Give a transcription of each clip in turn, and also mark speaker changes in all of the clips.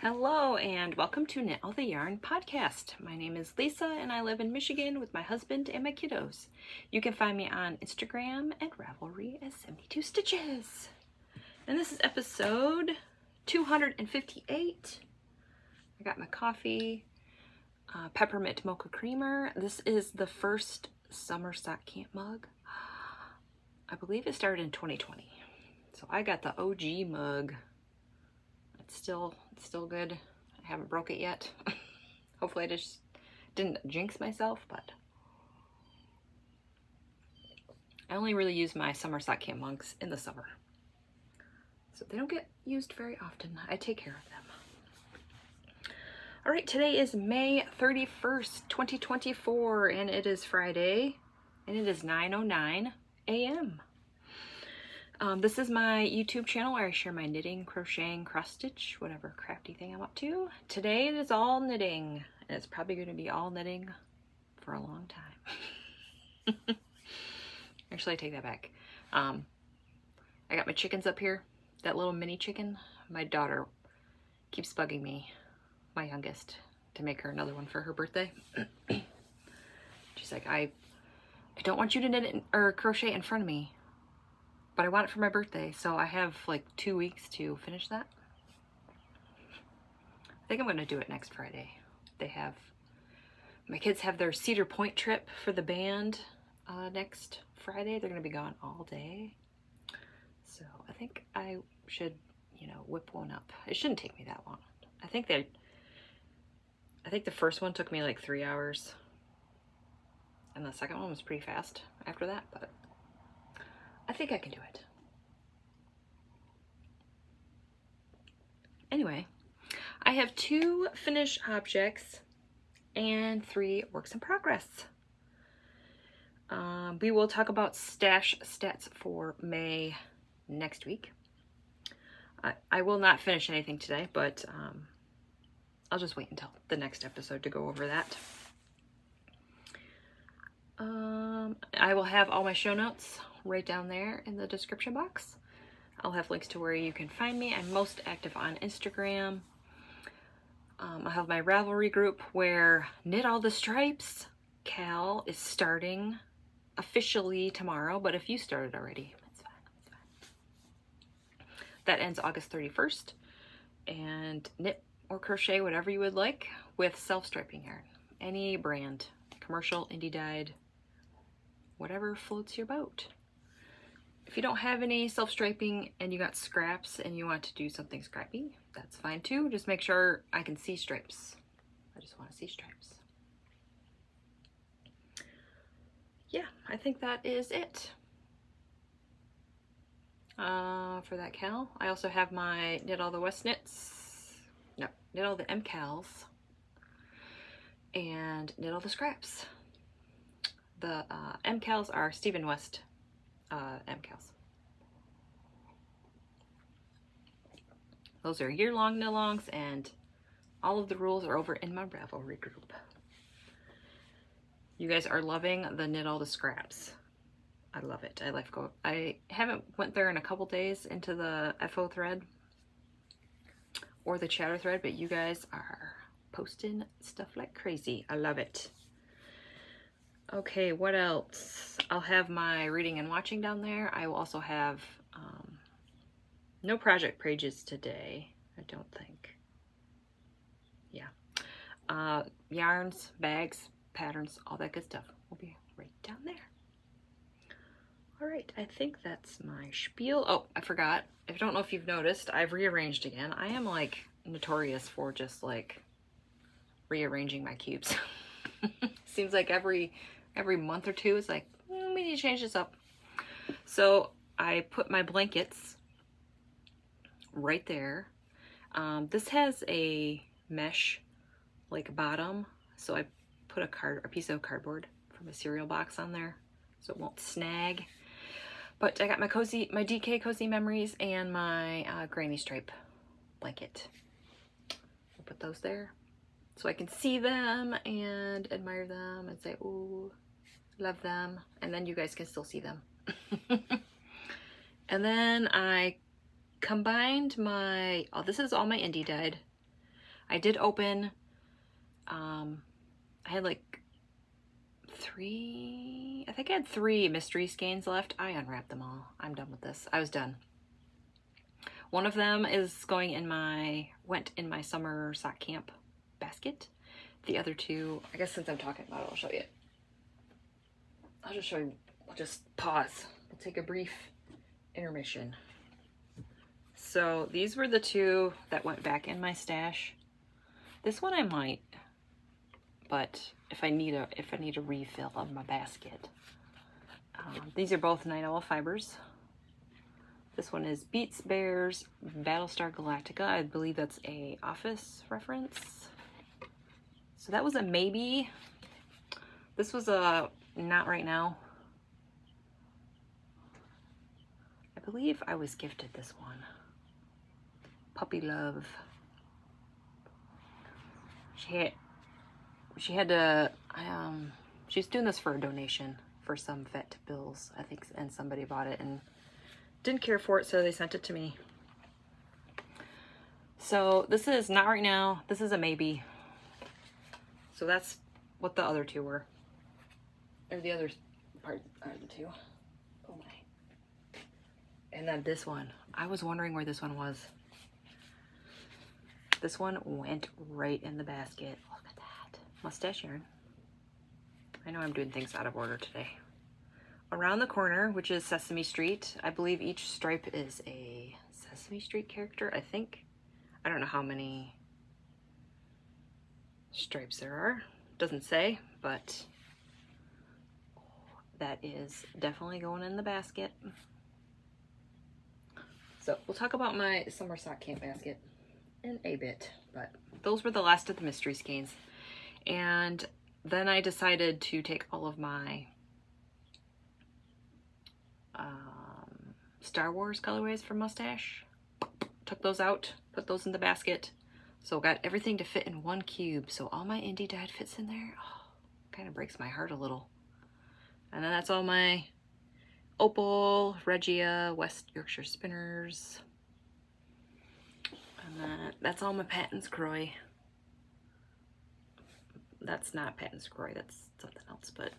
Speaker 1: Hello and welcome to Knit All the Yarn podcast. My name is Lisa and I live in Michigan with my husband and my kiddos. You can find me on Instagram and Ravelry as 72 Stitches. And this is episode 258. I got my coffee, uh, peppermint mocha creamer. This is the first summer sock camp mug. I believe it started in 2020. So I got the OG mug. It's still it's still good. I haven't broke it yet. Hopefully I just didn't jinx myself, but I only really use my summer sock camp mugs in the summer. So they don't get used very often. I take care of them. All right, today is May 31st, 2024, and it is Friday, and it is 9.09 a.m. Um, this is my YouTube channel where I share my knitting, crocheting, cross stitch, whatever crafty thing I'm up to. Today it is all knitting, and it's probably going to be all knitting for a long time. Actually, I take that back. Um, I got my chickens up here. That little mini chicken. My daughter keeps bugging me, my youngest, to make her another one for her birthday. She's like, I, I don't want you to knit or crochet in front of me but I want it for my birthday, so I have like two weeks to finish that. I think I'm to do it next Friday. They have, my kids have their Cedar Point trip for the band uh, next Friday. They're to be gone all day. So I think I should, you know, whip one up. It shouldn't take me that long. I think they, I think the first one took me like three hours. And the second one was pretty fast after that, but I think I can do it. Anyway, I have two finished objects and three works in progress. Um, we will talk about stash stats for May next week. I, I will not finish anything today, but um, I'll just wait until the next episode to go over that. Um, I will have all my show notes right down there in the description box. I'll have links to where you can find me. I'm most active on Instagram. Um, I have my Ravelry group where Knit All the Stripes KAL is starting officially tomorrow, but if you started already, it's fine, it's fine. That ends August 31st. And knit or crochet whatever you would like with self-striping yarn. Any brand, commercial, indie dyed, whatever floats your boat. If you don't have any self-striping and you got scraps and you want to do something scrappy, that's fine too. Just make sure I can see stripes. I just want to see stripes. Yeah, I think that is it. Uh, for that cal. I also have my Knit All the West Knits. No, Knit All the MKALs. And Knit All the Scraps. The uh, MKALs are Stephen West uh, MKALs. Those are year-long knit-alongs and all of the rules are over in my Ravelry group. You guys are loving the Knit All the Scraps. I love it. I like go. I haven't went there in a couple days into the FO thread or the chatter thread, but you guys are posting stuff like crazy. I love it. Okay, what else? I'll have my reading and watching down there. I will also have um, no project pages today, I don't think. Yeah. Uh, yarns, bags, patterns, all that good stuff will be right down there. All right, I think that's my spiel. Oh, I forgot. I don't know if you've noticed, I've rearranged again. I am like notorious for just like rearranging my cubes. Seems like every every month or two. It's like, mm, we need to change this up. So I put my blankets right there. Um, this has a mesh like bottom. So I put a card, a piece of cardboard from a cereal box on there so it won't snag. But I got my cozy, my DK Cozy Memories and my uh, Granny Stripe blanket. I'll put those there so I can see them and admire them and say, ooh, love them. And then you guys can still see them. and then I combined my, oh, this is all my indie dyed. I did open, um, I had like three, I think I had three mystery skeins left. I unwrapped them all. I'm done with this. I was done. One of them is going in my, went in my summer sock camp basket. The other two, I guess since I'm talking about it, I'll show you. I'll just show you, I'll just pause. We'll take a brief intermission. So these were the two that went back in my stash. This one I might, but if I need a if I need a refill of my basket. Um, these are both Night Owl fibers. This one is Beets Bears Battlestar Galactica. I believe that's a Office reference. So that was a maybe. This was a not right now. I believe I was gifted this one. Puppy Love. She had, she had to, um, she's doing this for a donation for some vet bills, I think, and somebody bought it and didn't care for it, so they sent it to me. So this is not right now. This is a maybe. So that's what the other two were. Or the other part are the two. Oh my. And then this one. I was wondering where this one was. This one went right in the basket. Look at that. Must Stash yarn. I know I'm doing things out of order today. Around the Corner, which is Sesame Street. I believe each stripe is a Sesame Street character, I think. I don't know how many stripes there are. Doesn't say, but that is definitely going in the basket. So we'll talk about my summer sock camp basket in a bit, but those were the last of the mystery skeins. And then I decided to take all of my um, Star Wars colorways from Must Stash, took those out, put those in the basket. So got everything to fit in one cube. So all my indie dyed fits in there. Oh, kind of breaks my heart a little. And then that's all my Opal, Regia, West Yorkshire Spinners, and that, that's all my Patons Kroy. That's not Patons Kroy, that's something else, but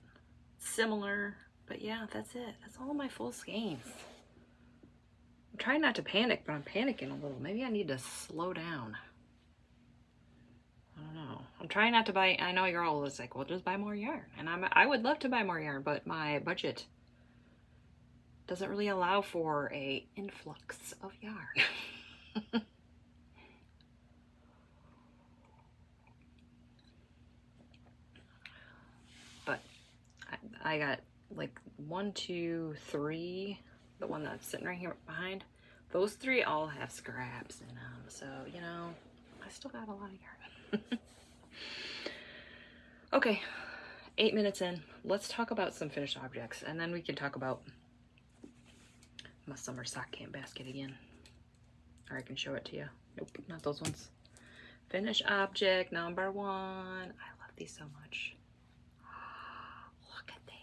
Speaker 1: similar. But yeah, that's it. That's all my full skeins. I'm trying not to panic, but I'm panicking a little. Maybe I need to slow down. I. I'm trying not to buy, I know you're always like, well, just buy more yarn. And I'm, I would love to buy more yarn, but my budget doesn't really allow for a influx of yarn. But I got like one, two, three, the one that's sitting right here behind. Those three all have scraps in them. So, you know, I still got a lot of yarn. okay, eight minutes in. Let's talk about some finished objects and then we can talk about my summer sock camp basket again. Or I can show it to you. Nope, not those ones. Finished object number one. I love these so much. Look at these.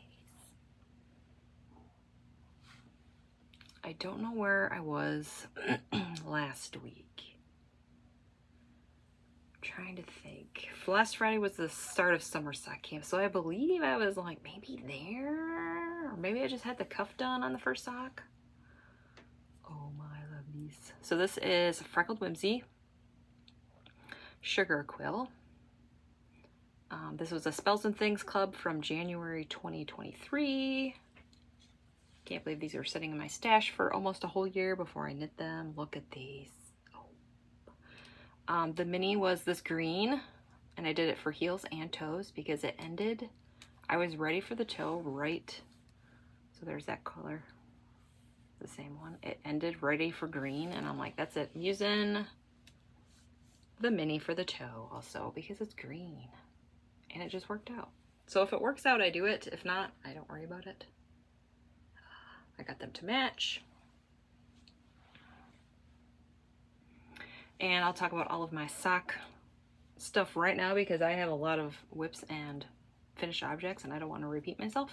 Speaker 1: I don't know where I was last week. Trying to think. Last Friday was the start of summer sock camp, so I believe I was like maybe there, or maybe I just had the cuff done on the first sock. Oh my, I love these. So this is Freckled Whimsy Sugar Quill. Um, this was a Spells and Things Club from January 2023. Can't believe these are sitting in my stash for almost a whole year before I knit them. Look at these. Um, the mini was this green, and I did it for heels and toes because it ended. I was ready for the toe right. So there's that color. The same one. It ended ready for green, and I'm like, that's it. I'm using the mini for the toe also because it's green. And it just worked out. So if it works out, I do it. If not, I don't worry about it. I got them to match. And I'll talk about all of my sock stuff right now because I have a lot of whips and finished objects and I don't want to repeat myself.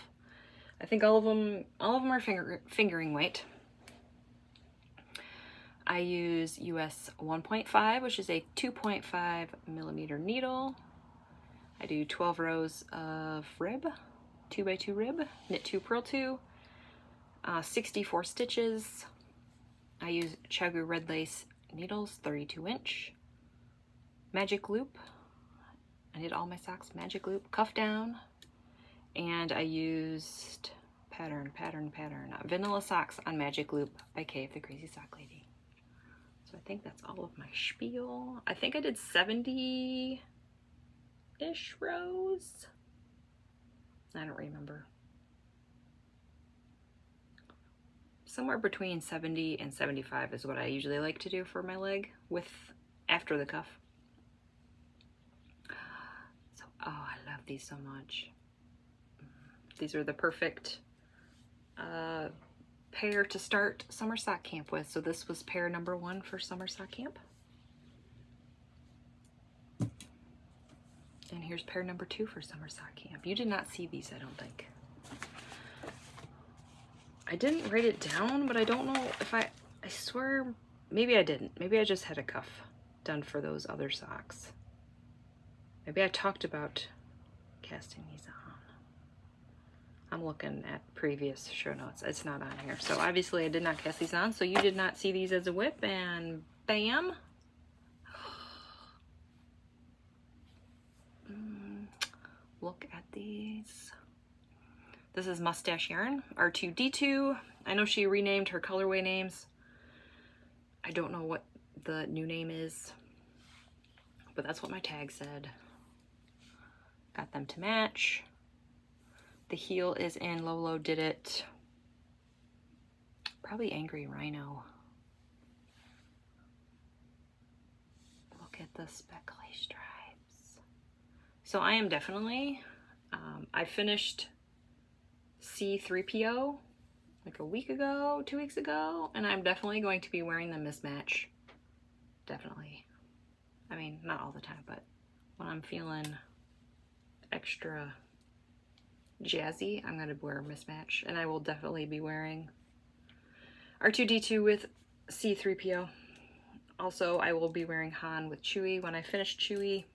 Speaker 1: I think all of them, all of them are finger, fingering weight. I use US 1.5, which is a 2.5 millimeter needle. I do 12 rows of rib, 2 by 2 rib, knit 2, purl 2, uh, 64 stitches. I use ChiaoGoo red lace needles, 32 inch. Magic loop. I did all my socks magic loop, cuff down. And I used pattern, pattern, pattern, vanilla socks on magic loop by Kay the Crazy Sock Lady. So I think that's all of my spiel. I think I did 70-ish rows. I don't remember. Somewhere between 70 and 75 is what I usually like to do for my leg with after the cuff. So, oh, I love these so much. These are the perfect uh, pair to start summer sock camp with. So this was pair number one for summer sock camp. And here's pair number two for summer sock camp. You did not see these, I don't think. I didn't write it down, but I don't know if I, I swear, maybe I didn't. Maybe I just had a cuff done for those other socks. Maybe I talked about casting these on. I'm looking at previous show notes. It's not on here. So obviously I did not cast these on. So you did not see these as a whip and bam. Mm, look at these. This is Must Stash Yarn, R2D2. I know she renamed her colorway names. I don't know what the new name is, but that's what my tag said. Got them to match. The heel is in Lolo Did It. Probably Angry Rhino. Look at the speckly stripes. So I am definitely, um, I finished C3PO like a week ago, two weeks ago, and I'm definitely going to be wearing the mismatch. Definitely. I mean, not all the time, but when I'm feeling extra jazzy, I'm going to wear a mismatch. And I will definitely be wearing R2-D2 with C-3PO. Also, I will be wearing Han with Chewie when I finish Chewie.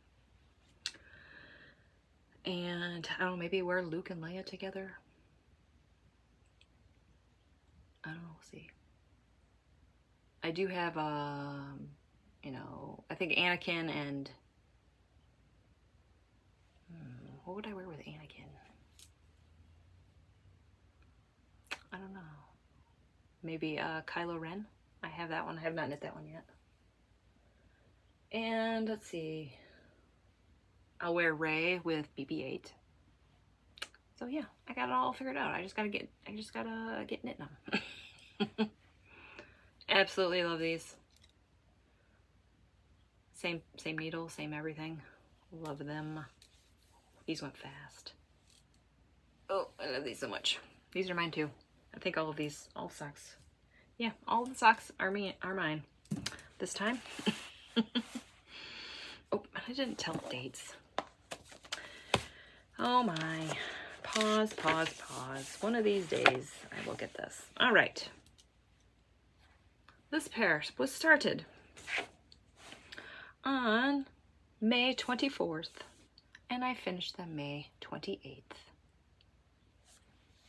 Speaker 1: And I don't know, maybe wear Luke and Leia together. I don't know, we'll see. I do have, um, you know, I think Anakin and, hmm, what would I wear with Anakin? I don't know. Maybe uh, Kylo Ren. I have that one. I have not knit that one yet. And let's see. I'll wear Rey with BB-8. So yeah, I got it all figured out. I just gotta get, I just gotta get knitting them. Absolutely love these. Same, same needle, same everything. Love them. These went fast. Oh, I love these so much. These are mine too. I think all of these, all socks. Yeah, all the socks are me are mine this time. oh, I didn't tell dates. Oh my. Pause, pause, pause. One of these days I will get this. All right. This pair was started on May 24th and I finished them May 28th.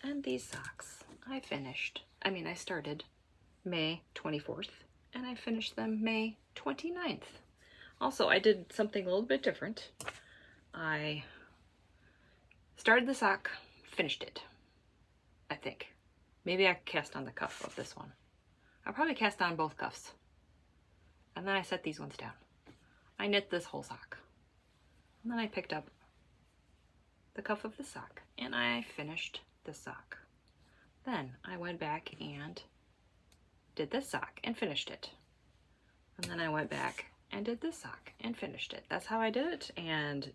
Speaker 1: And these socks I finished, I mean I started May 24th and I finished them May 29th. Also, I did something a little bit different. I started the sock, finished it, I think. Maybe I cast on the cuff of this one. I'll probably cast on both cuffs. And then I set these ones down. I knit this whole sock. And then I picked up the cuff of the sock and I finished the sock. Then I went back and did this sock and finished it. And then I went back and did this sock and finished it. That's how I did it. And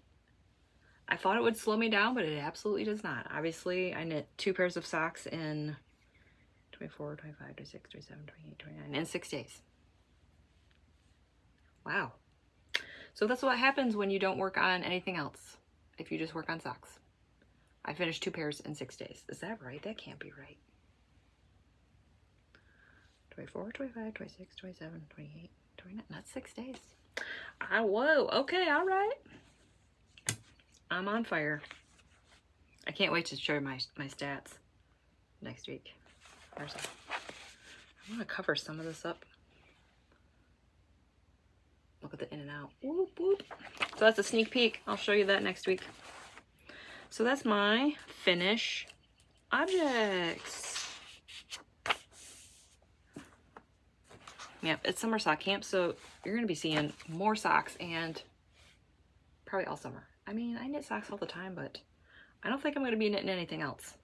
Speaker 1: I thought it would slow me down, but it absolutely does not. Obviously, I knit two pairs of socks in 24, 25, 26, 27, 28, 29, in six days. Wow. So that's what happens when you don't work on anything else, if you just work on socks. I finished two pairs in six days. Is that right? That can't be right. 24, 25, 26, 27, 28, 29. That's six days. Ah, whoa. Okay, all right. I'm on fire. I can't wait to show my, my stats next week. A, I want to cover some of this up. Look at the in and out. Whoop, whoop. So that's a sneak peek. I'll show you that next week. So that's my finish objects. Yep, it's summer sock camp, so you're going to be seeing more socks and probably all summer. I mean, I knit socks all the time, but I don't think I'm going to be knitting anything else.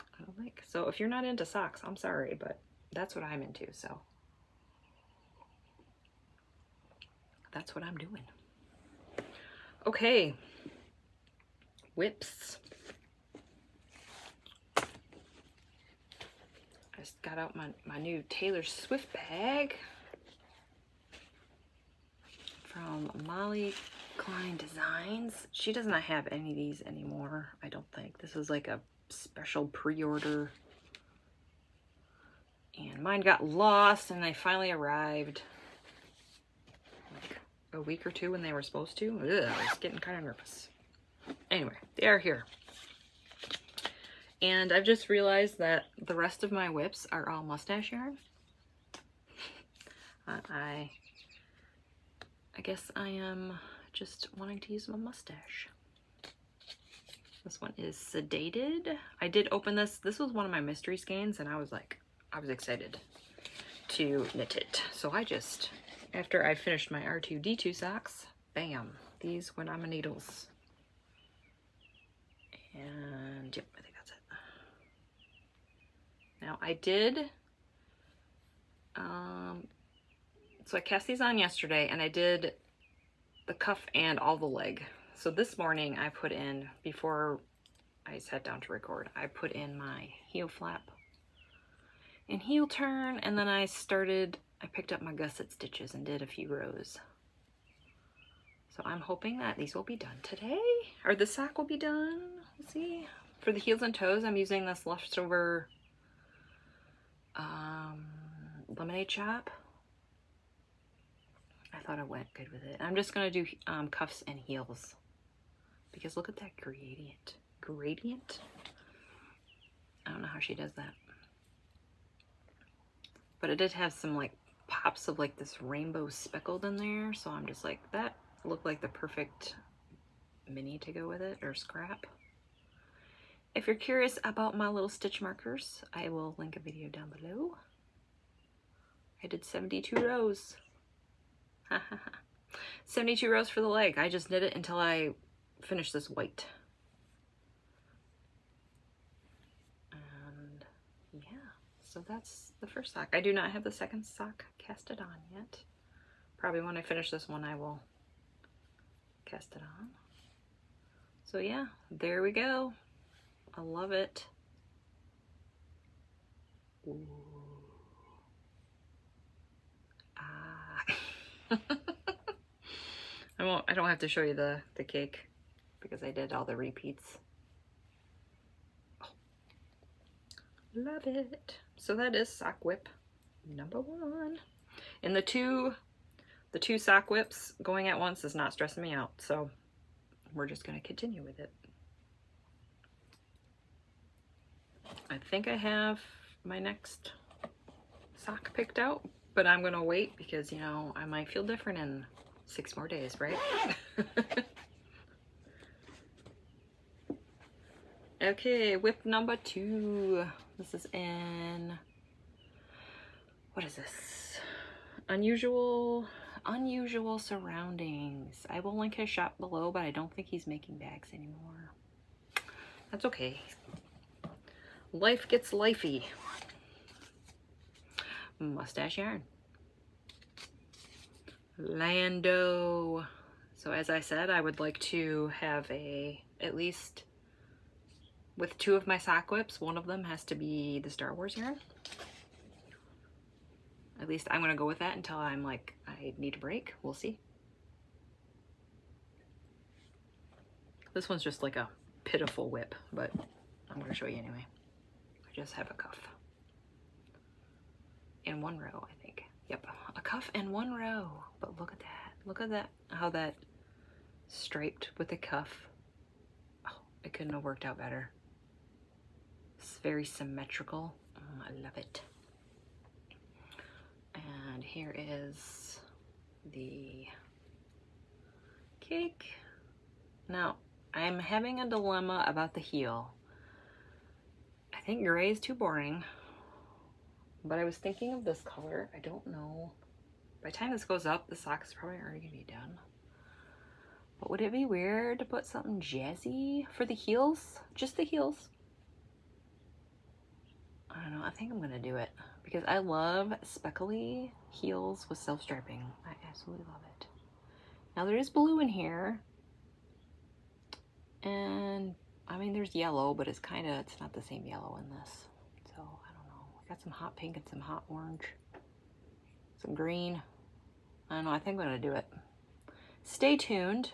Speaker 1: I don't think. So if you're not into socks, I'm sorry, but that's what I'm into, so. That's what I'm doing. Okay. WIPs. I just got out my, my new Taylor Swift bag from Molly Klein Designs. She does not have any of these anymore, I don't think. This was like a special pre-order. And mine got lost and they finally arrived like a week or two when they were supposed to. Ugh, I was getting kind of nervous. Anyway, they are here. And I've just realized that the rest of my whips are all Must Stash yarn. Uh, I I guess I am just wanting to use my Must Stash. This one is Sedated. I did open this. This was one of my mystery skeins and I was like, I was excited to knit it. So I just, after I finished my R2-D2 socks, bam, these went on my needles. And yep, I think that's it. Now I did, um, so I cast these on yesterday and I did the cuff and all the leg. So this morning I put in, before I sat down to record, I put in my heel flap and heel turn and then I started, I picked up my gusset stitches and did a few rows. So I'm hoping that these will be done today or the sock will be done. Let's see. For the heels and toes, I'm using this leftover um, Lemonade Shop thought I went good with it. I'm just going to do um, cuffs and heels. Because look at that gradient. Gradient? I don't know how she does that. But it did have some like pops of like this rainbow speckled in there. So I'm just like, that looked like the perfect mini to go with it or scrap. If you're curious about my little stitch markers, I will link a video down below. I did 72 rows. 72 rows for the leg. I just knit it until I finish this white. And yeah, so that's the first sock. I do not have the second sock casted on yet. Probably when I finish this one, I will cast it on. So yeah, there we go. I love it. Ooh. I won't I don't have to show you the the cake because I did all the repeats. Oh. Love it. So that is sock whip number one. And the two the two sock whips going at once is not stressing me out. So we're just gonna continue with it. I think I have my next sock picked out, but I'm gonna wait because you know I might feel different in six more days, right? okay, whip number two. This is in what is this? Unusual unusual surroundings. I will link his shop below, but I don't think he's making bags anymore. That's okay. Life gets lifey Must Stash yarn. Lando. So as I said, I would like to have a, at least with two of my sock whips, one of them has to be the Star Wars yarn. At least I'm going to go with that until I'm like, I need a break. We'll see. This one's just like a pitiful whip, but I'm to show you anyway. I just have a cuff. In one row, I think. Yep, a cuff in one row. But look at that. Look at that, how that striped with the cuff. Oh, it couldn't have worked out better. It's very symmetrical. Oh, I love it. And here is the cake. Now, I'm having a dilemma about the heel. I think gray is too boring, but I was thinking of this color. I don't know. By the time this goes up, the sock's probably already gonna be done. But would it be weird to put something jazzy for the heels? Just the heels. I don't know, I think I'm gonna do it because I love speckly heels with self-striping. I absolutely love it. Now there is blue in here. And I mean, there's yellow, but it's kind of, it's not the same yellow in this. So I don't know. Got some hot pink and some hot orange, some green. I don't know. I think I'm to do it. Stay tuned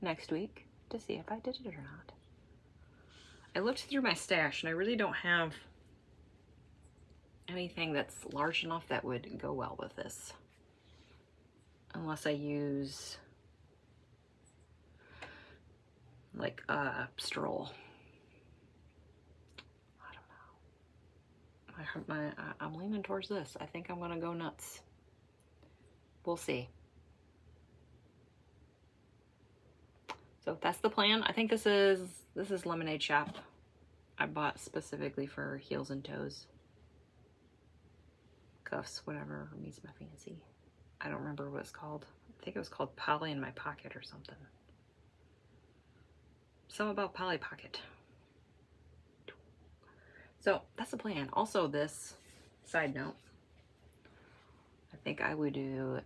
Speaker 1: next week to see if I did it or not. I looked through my stash and I really don't have anything that's large enough that would go well with this. Unless I use like a stroll. Don't know. I, I'm leaning towards this. I think I'm going to go nuts. We'll see. So that's the plan. I think this is this is Lemonade Shop. I bought specifically for heels and toes. Cuffs, whatever meets my fancy. I don't remember what it's called. I think it was called Polly in my pocket or something. Some about Polly Pocket. So that's the plan. Also this, side note, I think I would do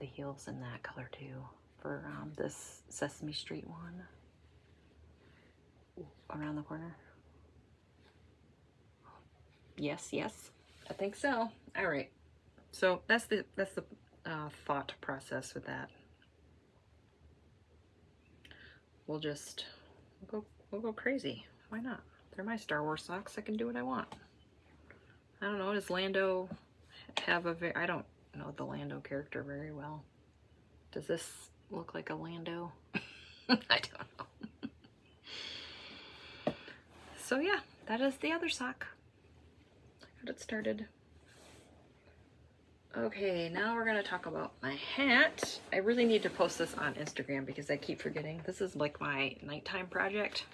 Speaker 1: the heels in that color too for um, this Sesame Street one around the corner. Yes, yes, I think so. All right. So that's the that's the uh, thought process with that. We'll just we'll go we'll go crazy. Why not? They're my Star Wars socks. I can do what I want. I don't know. Does Lando have a very? I don't know the Lando character very well. Does this look like a Lando? I don't know. so yeah, that is the other sock. I got it started. Okay, now we're gonna talk about my hat. I really need to post this on Instagram because I keep forgetting. This is like my nighttime project.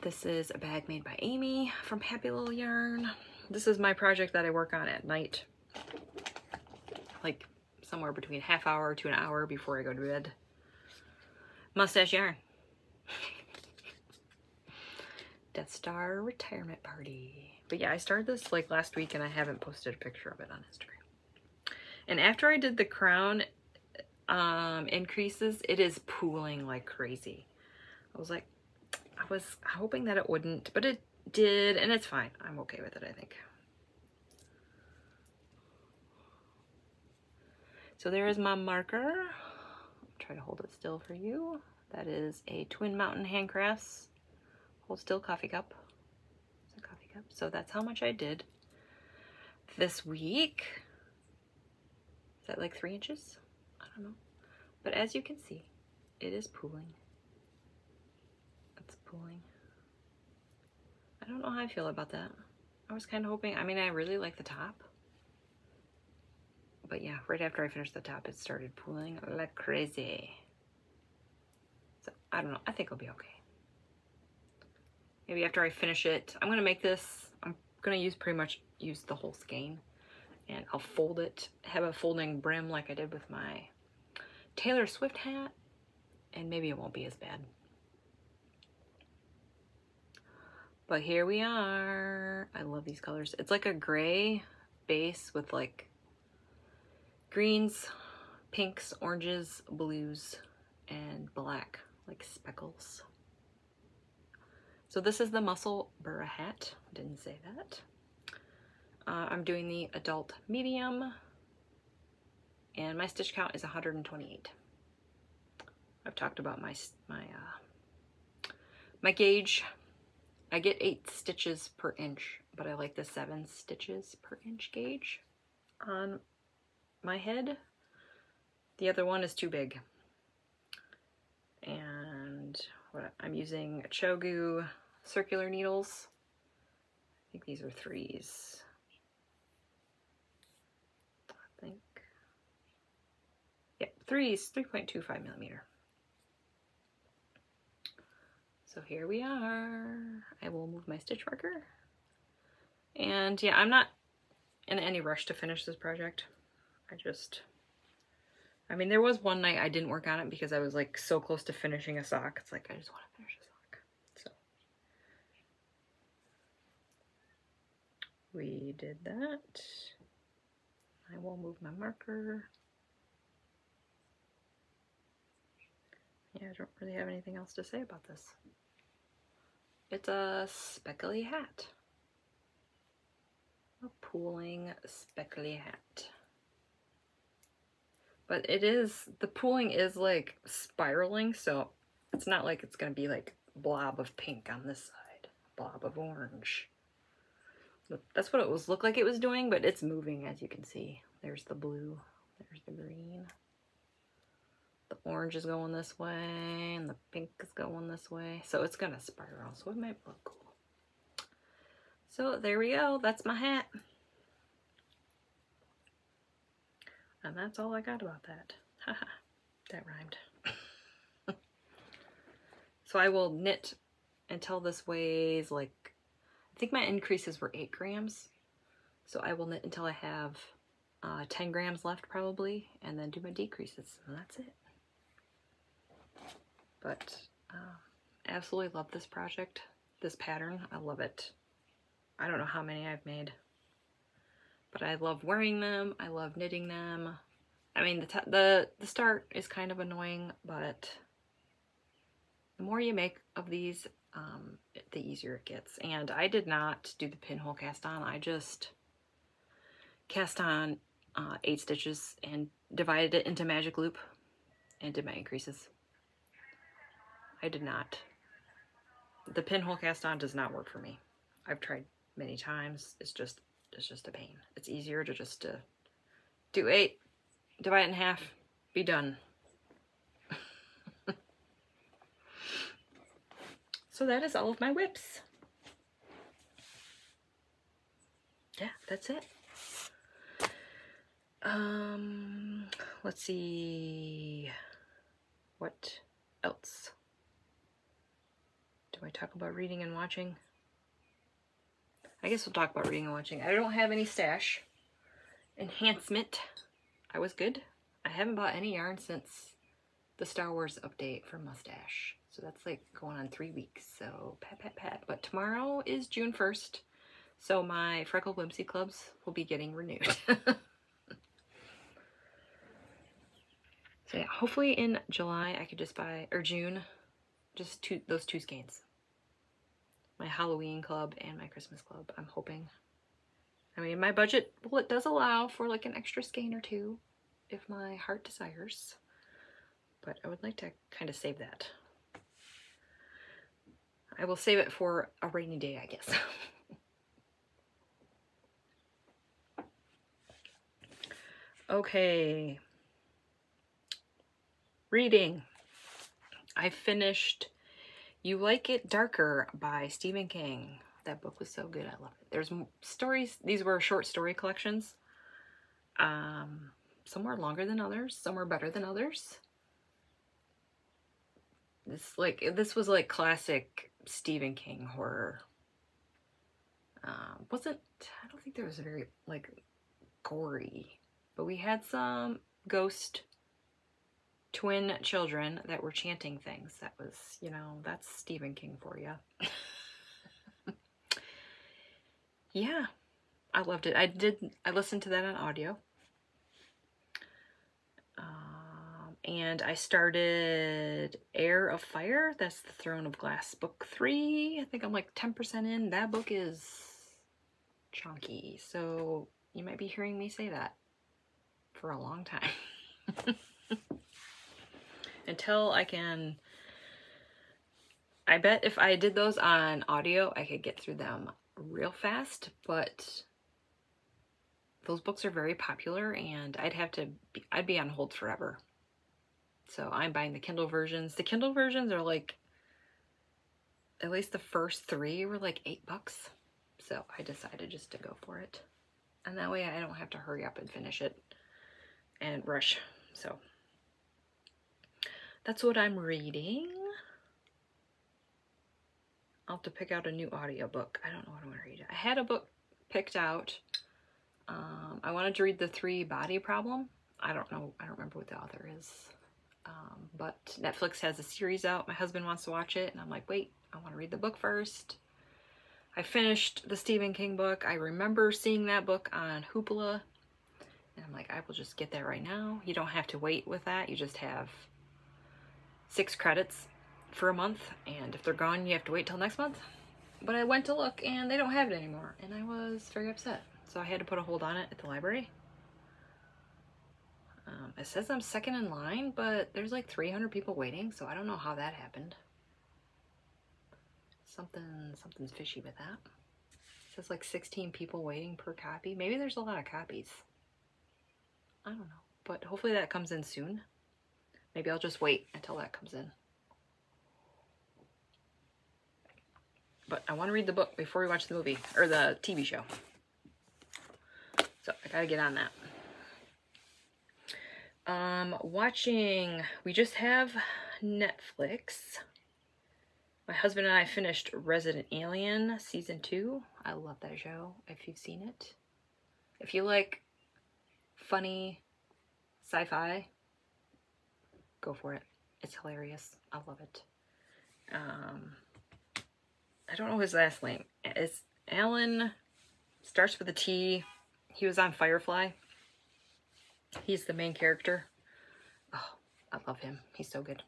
Speaker 1: This is a bag made by Amie from Happy Little Yarn. This is my project that I work on at night. Like somewhere between half hour to an hour before I go to bed. Must Stash yarn. Death Star retirement party. But yeah, I started this like last week and I haven't posted a picture of it on Instagram. And after I did the crown um, increases, it is pooling like crazy. I was like, I was hoping that it wouldn't, but it did, and it's fine. I'm okay with it, I think. So there is my marker. I'll try to hold it still for you. That is a Twin Mountain Handcrafts Hold Still coffee cup It's a coffee cup. So that's how much I did this week. Is that like three inches? I don't know. But as you can see, it is pooling. It's pooling. I don't know how I feel about that. I was kind of hoping, I mean, I really like the top. But yeah, right after I finished the top, it started pooling like crazy. So I don't know. I think it'll be okay maybe after I finish it. I'm gonna make this, I'm gonna use pretty much use the whole skein and I'll fold it, have a folding brim like I did with my Taylor Swift hat and maybe it won't be as bad. But here we are. I love these colors. It's like a gray base with like greens, pinks, oranges, blues, and black, like speckles. So this is the Muscle Burra hat. Didn't say that. Uh, I'm doing the adult medium and my stitch count is 128. I've talked about my my uh, my gauge I get eight stitches per inch, but I like the seven stitches per inch gauge on my head. The other one is too big. And what I'm using ChiaoGoo circular needles. I think these are threes. I think. Yeah, threes, 3.25 millimeter. So here we are. I will move my stitch marker. And yeah, I'm not in any rush to finish this project. I just, I mean, there was one night I didn't work on it because I was like so close to finishing a sock. It's like, I just want to finish a sock. So we did that. I will move my marker. Yeah, I don't really have anything else to say about this. It's a speckly hat. A pooling speckly hat. But it is, the pooling is like spiraling, so it's not like it's going to be like blob of pink on this side, blob of orange. That's what it was look like it was doing, but it's moving as you can see. There's the blue, there's the green. The orange is going this way, and the pink is going this way. So it's going to spiral, so it might look cool. So there we go. That's my hat. And that's all I got about that. Haha, that rhymed. so I will knit until this weighs like, I think my increases were 8 grams. So I will knit until I have uh, 10 grams left probably, and then do my decreases, and that's it. But uh, absolutely love this project, this pattern. I love it. I don't know how many I've made, but I love wearing them. I love knitting them. I mean, the, the, the start is kind of annoying, but the more you make of these, um, the easier it gets. And I did not do the pinhole cast on. I just cast on uh, eight stitches and divided it into magic loop and did my increases. I did not. The pinhole cast on does not work for me. I've tried many times. It's just it's just a pain. It's easier to just to do eight, divide it in half, be done. so that is all of my whips. Yeah, that's it. Um, let's see. What else? Do I talk about reading and watching? I guess we'll talk about reading and watching. I don't have any stash. Enhancement. I was good. I haven't bought any yarn since the Star Wars update for Must Stash. So that's like going on three weeks. So pat, pat, pat. But tomorrow is June 1st. So my Freckle Whimsy clubs will be getting renewed. so yeah, hopefully in July I could just buy, or June, just two those two skeins my Halloween club and my Christmas club, I'm hoping. I mean, my budget, well, it does allow for like an extra skein or two if my heart desires, but I would like to kind of save that. I will save it for a rainy day, I guess. okay. Reading. I finished you Like It Darker by Stephen King. That book was so good. I love it. There's stories. These were short story collections. Um, some were longer than others. Some were better than others. This like this was like classic Stephen King horror. Um, wasn't I don't think there was a very like gory, but we had some ghost twin children that were chanting things. That was, you know, that's Stephen King for you. yeah, I loved it. I did, I listened to that on audio. Um, and I started Heir of Fire. That's the Throne of Glass book three. I think I'm like 10% in. That book is chunky. So you might be hearing me say that for a long time. until I can I bet if I did those on audio, I could get through them real fast, but those books are very popular and I'd have to, be, I'd be on hold forever. So I'm buying the Kindle versions. The Kindle versions are like, at least the first three were like eight bucks. So I decided just to go for it. And that way I don't have to hurry up and finish it and rush. So that's what I'm reading. I'll have to pick out a new audiobook. I don't know what I want to read. I had a book picked out. Um, I wanted to read The Three Body Problem. I don't know. I don't remember what the author is. Um, but Netflix has a series out. My husband wants to watch it. And I'm like, wait, I want to read the book first. I finished the Stephen King book. I remember seeing that book on Hoopla. And I'm like, I will just get that right now. You don't have to wait with that. You just have six credits for a month. And if they're gone, you have to wait till next month. But I went to look and they don't have it anymore. And I was very upset. So I had to put a hold on it at the library. Um, it says I'm second in line, but there's like 300 people waiting. So I don't know how that happened. Something, something's fishy with that. It says like 16 people waiting per copy. Maybe there's a lot of copies. I don't know. But hopefully that comes in soon. Maybe I'll just wait until that comes in. But I want to read the book before we watch the movie, or the TV show. So I gotta get on that. Um, watching, we just have Netflix. My husband and I finished Resident Alien Season 2. I love that show, if you've seen it. If you like funny sci-fi, go for it. It's hilarious. I love it. Um, I don't know his last name. It's Alan, starts with a T. He was on Firefly. He's the main character. Oh, I love him. He's so good.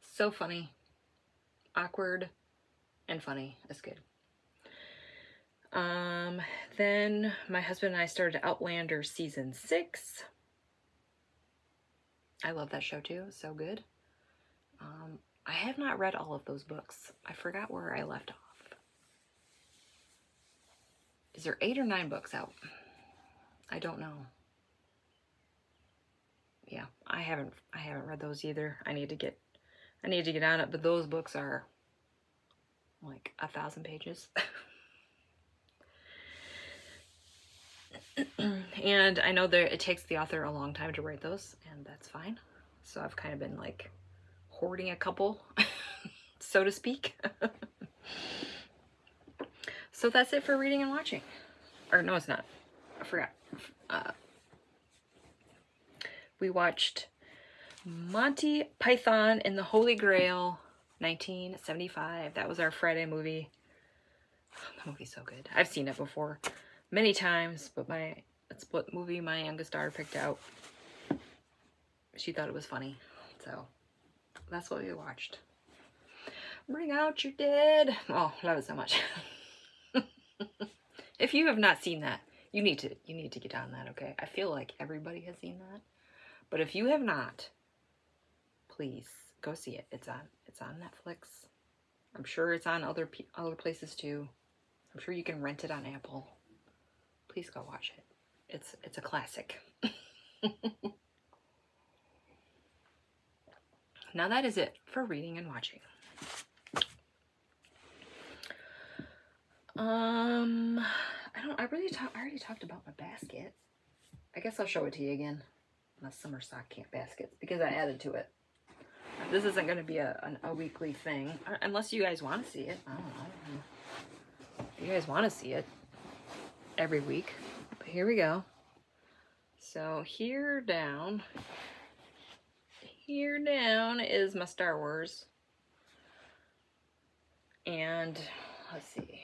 Speaker 1: So funny awkward and funny. It's good. Um, then my husband and I started Outlander season six. I love that show too. So good. Um, I have not read all of those books. I forgot where I left off. Is there eight or nine books out? I don't know. Yeah, I haven't I haven't read those either. I need to get I need to get on it, but those books are like a thousand pages. and I know that it takes the author a long time to write those, and that's fine. So I've kind of been like hoarding a couple, so to speak. so that's it for reading and watching. Or no, it's not. I forgot. Uh, we watched Monty Python and the Holy Grail 1975. That was our Friday movie. Oh, the movie's so good. I've seen it before many times, but my it's what movie my youngest daughter picked out. She thought it was funny, so that's what we watched. Bring out your dead. Oh, love it so much. if you have not seen that, you need to you need to get on that, okay? I feel like everybody has seen that. But if you have not, please go see it. It's on it's on Netflix. I'm sure it's on other other places too. I'm sure you can rent it on Apple. Please go watch it. It's it's a classic. now that is it for reading and watching. Um, I don't. I really talk. I already talked about my basket. I guess I'll show it to you again. My summer sock camp baskets because I added to it. This isn't going to be a, a weekly thing, uh, unless you guys want to see it. I don't know. If you guys want to see it every week. But here we go. So here down, here down is my Star Wars. And let's see.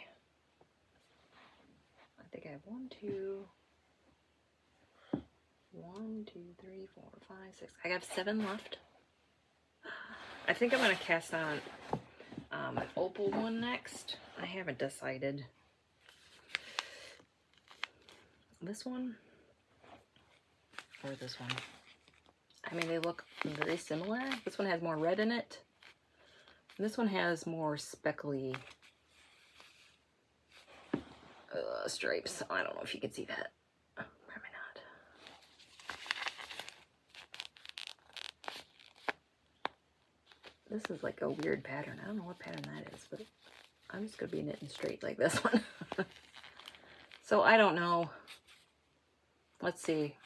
Speaker 1: I think I have one, two, one, two, three, four, five, six. I have seven left. I think I'm going to cast on um, an opal one next. I haven't decided. This one or this one. I mean, they look very similar. This one has more red in it. This one has more speckly uh, stripes. I don't know if you can see that. Oh, probably not. This is like a weird pattern. I don't know what pattern that is, but I'm just going to be knitting straight like this one. so I don't know. Let's see.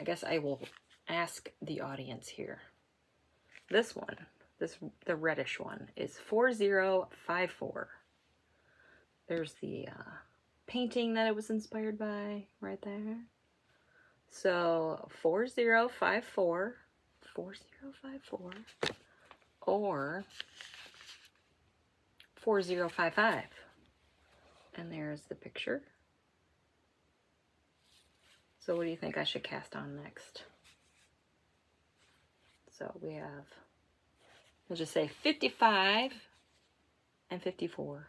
Speaker 1: I guess I will ask the audience here. This one, this the reddish one, is 4054. There's the uh, painting that it was inspired by right there. So 4054, 4054, or 4055. And there's the picture. So what do you think I should cast on next? So we have, we'll just say 55 and 54.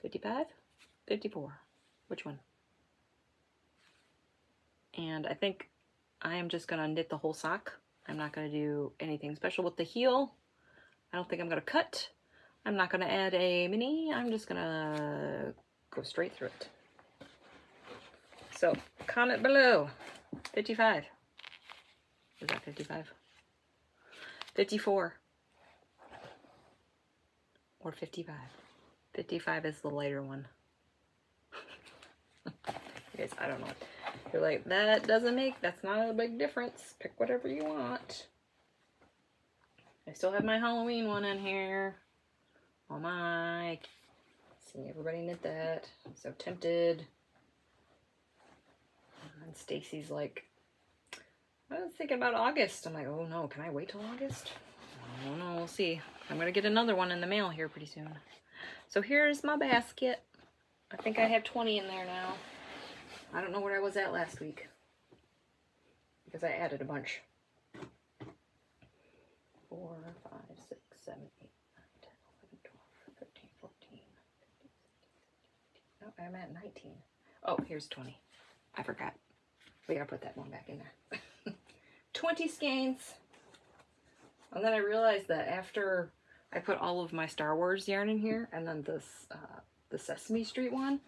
Speaker 1: 55? 54. Which one? And I think I am just to knit the whole sock. I'm not to do anything special with the heel. I don't think I'm to cut. I'm not to add a mini. I'm just to go straight through it. So comment below. 55. Is that 55? 54. Or 55. 55 is the lighter one. guys, I don't know. You're like, that doesn't make, that's not a big difference. Pick whatever you want. I still have my Halloween one in here. Oh my. Seeing everybody knit that. I'm so tempted. And Stacy's like, I was thinking about August. I'm like, oh no, can I wait till August? Oh no, we'll see. I'm to get another one in the mail here pretty soon. So here's my basket. I think I have 20 in there now. I don't know where I was at last week. Because I added a bunch. 4, 5, 6, 7, 8, 9, 10, 11, 12, 13, 14, 15, 16, 17, 18. No, I'm at 19. Oh, here's 20. I forgot. Gotta put that one back in there. 20 skeins. And then I realized that after I put all of my Star Wars yarn in here and then this, uh, the Sesame Street one,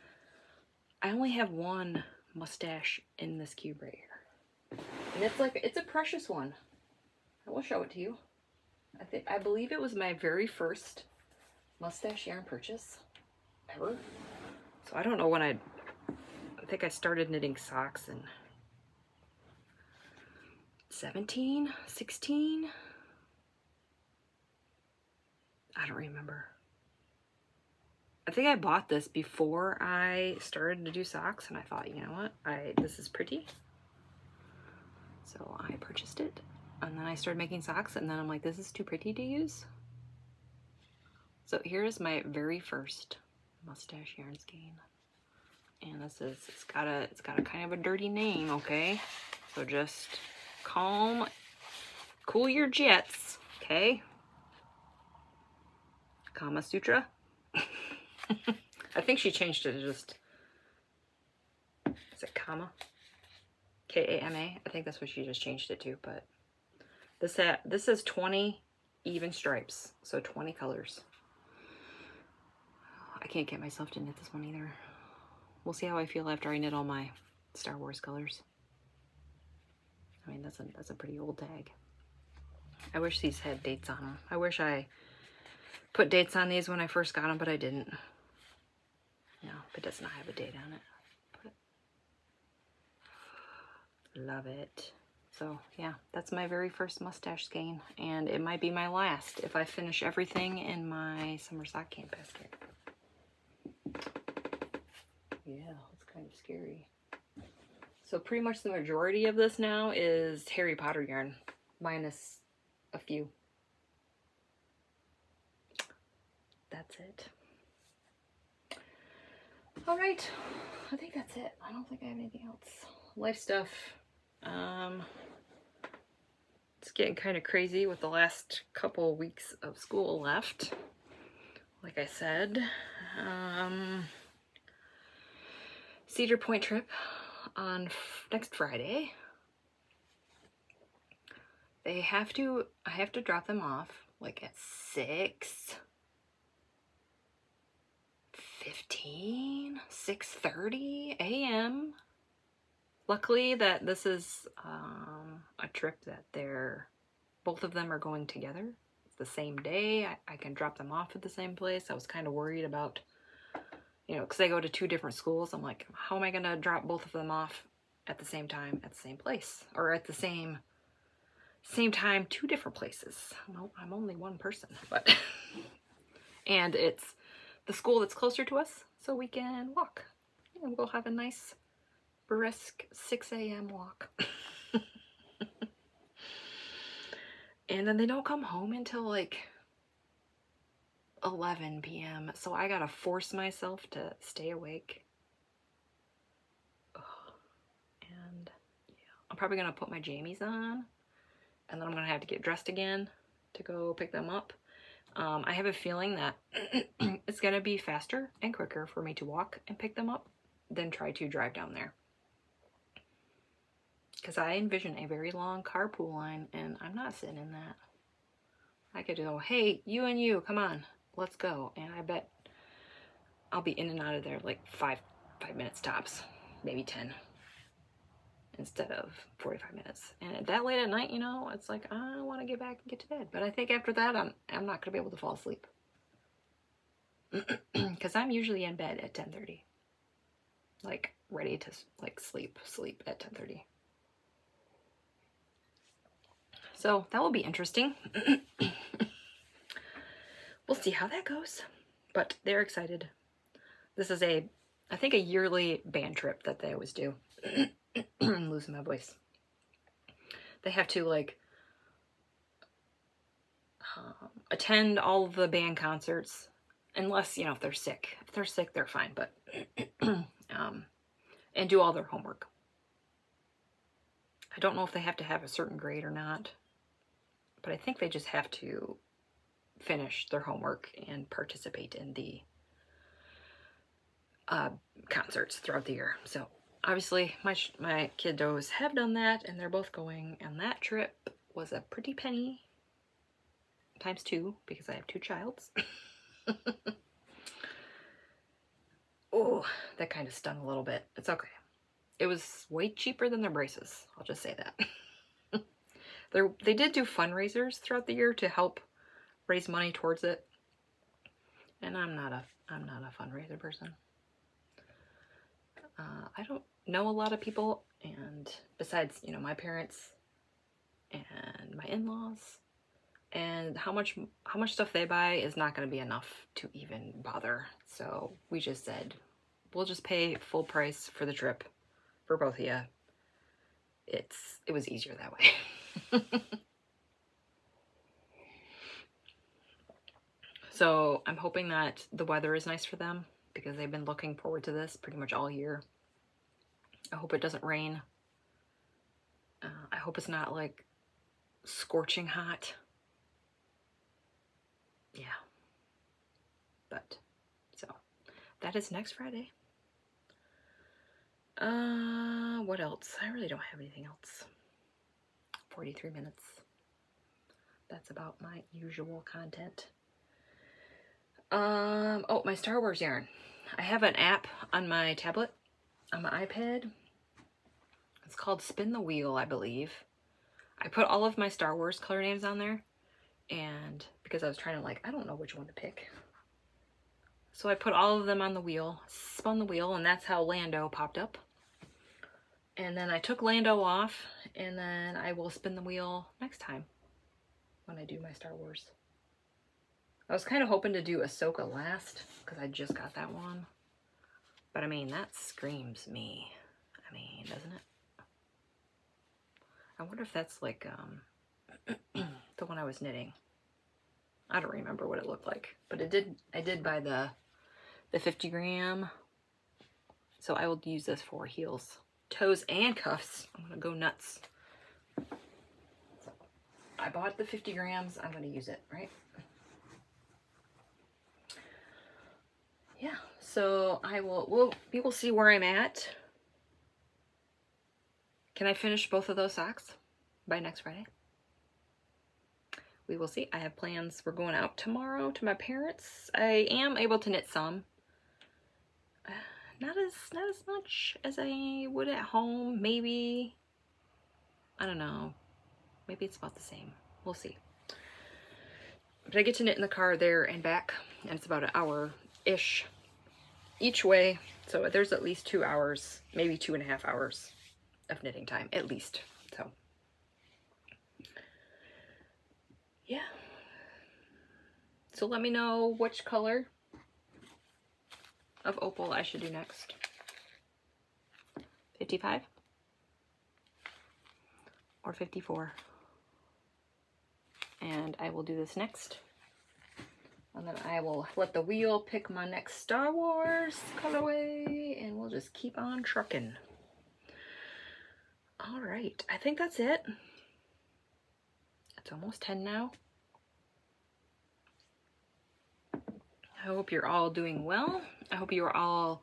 Speaker 1: I only have one Must Stash in this cube right here. And it's like, it's a precious one. I will show it to you. I think, I believe it was my very first Must Stash yarn purchase ever. So I don't know when I, I think I started knitting socks in 17, 16. I don't remember. I think I bought this before I started to do socks and I thought, you know what, I this is pretty. So I purchased it and then I started making socks and then I'm like, this is too pretty to use. So here's my very first Must Stash yarn skein. And this is, it's got a, it's got a kind of a dirty name, okay? So just calm, cool your jets, okay? Kama Sutra. I think she changed it to just, is it Kama? K-A-M-A? I think that's what she just changed it to, but this, ha this is 20 even stripes, so 20 colors. I can't get myself to knit this one either. We'll see how I feel after I knit all my Star Wars colors. I mean, that's a, that's a pretty old tag. I wish these had dates on them. I wish I put dates on these when I first got them, but I didn't. No, it does not have a date on it. But love it. So yeah, that's my very first Must Stash skein, and it might be my last if I finish everything in my summer sock camp basket. Yeah, it's kind of scary. So pretty much the majority of this now is Harry Potter yarn, minus a few. That's it. All right, I think that's it. I don't think I have anything else. Life stuff. Um, it's getting kind of crazy with the last couple weeks of school left. Like I said, um, Cedar Point trip on next Friday. they have to, I have to drop them off like at 6 15 6.30 a.m luckily that this is um, a trip that they're both of them are going together. It's the same day. I, I can drop them off at the same place. I was kind of worried about you know because they go to two different schools i'm like how am i going to drop both of them off at the same time at the same place or at the same same time two different places? Well i'm only one person but and it's the school that's closer to us so we can walk. And we'll have a nice brisk 6 a.m walk. And then they don't come home until like 11 p.m so i gotta force myself to stay awake. And yeah i'm probably gonna put my jammies on and then i'm gonna have to get dressed again to go pick them up. Um, i have a feeling that it's gonna be faster and quicker for me to walk and pick them up than try to drive down there. Because I envision a very long carpool line and I'm not sitting in that. I could go, hey, you and you, come on, let's go. And I bet I'll be in and out of there like five, five minutes tops, maybe 10 instead of 45 minutes. And that late at night, you know, it's like, I want to get back and get to bed. But I think after that, I'm, I'm not going to be able to fall asleep. Because I'm usually in bed at 10.30. Like, ready to, like, sleep, sleep at 10.30. So that will be interesting. we'll see how that goes. But they're excited. This is a, I think, a yearly band trip that they always do. I'm losing my voice. They have to, like, um, attend all the band concerts. Unless, you know, if they're sick. If they're sick, they're fine. But, um, and do all their homework. I don't know if they have to have a certain grade or not but I think they just have to finish their homework and participate in the uh, concerts throughout the year. So obviously my, my kiddos have done that and they're both going and that trip was a pretty penny times two because I have two childs. oh, that kind of stung a little bit. It's okay. It was way cheaper than their braces. I'll just say that. they they did do fundraisers throughout the year to help raise money towards it. And I'm not a I'm not a fundraiser person. Uh, I don't know a lot of people, and besides, you know, my parents and my in-laws, and how much how much stuff they buy is not going to be enough to even bother. So we just said we'll just pay full price for the trip for both of you. It's it was easier that way. so I'm hoping that the weather is nice for them because they've been looking forward to this pretty much all year. I hope it doesn't rain. Uh, I hope it's not like scorching hot. Yeah. But, so, that is next Friday. Uh, what else? I really don't have anything else. 43 minutes. That's about my usual content. Um, oh, my Star Wars yarn. I have an app on my tablet, on my iPad. It's called Spin the Wheel, I believe. I put all of my Star Wars color names on there. And because I was trying to like, I don't know which one to pick. So I put all of them on the wheel, spun the wheel, and that's how Lando popped up. And then I took Lando off, and then I will spin the wheel next time when I do my Star Wars. I was kind of hoping to do Ahsoka last, because I just got that one. But I mean, that screams me. I mean, doesn't it? I wonder if that's like um, the one I was knitting. I don't remember what it looked like, but it did. I did buy the the 50 gram, so I will use this for heels toes and cuffs. I'm gonna go nuts. I bought the 50 grams. I'm gonna use it, right? Yeah, so I will, we'll, we will see where I'm at. Can I finish both of those socks by next Friday? we will see. I have plans. We're going out tomorrow to my parents. I am able to knit some. Not as not as much as I would at home. Maybe. I don't know. Maybe it's about the same. We'll see. But I get to knit in the car there and back, and it's about an hour-ish each way. So there's at least two hours, maybe two and a half hours of knitting time, at least. So, yeah. So let me know which color of opal I should do next. 55 or 54 and I will do this next. And then I will let the wheel pick my next Star Wars colorway and we'll just keep on trucking. All right, I think that's it. It's almost 10 now. I hope you're all doing well. I hope you're all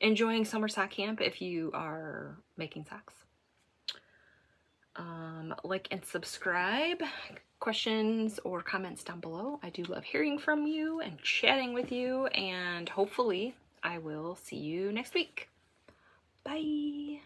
Speaker 1: enjoying summer sock camp if you are making socks. Um, like and subscribe questions or comments down below. I do love hearing from you and chatting with you, and hopefully I will see you next week. Bye!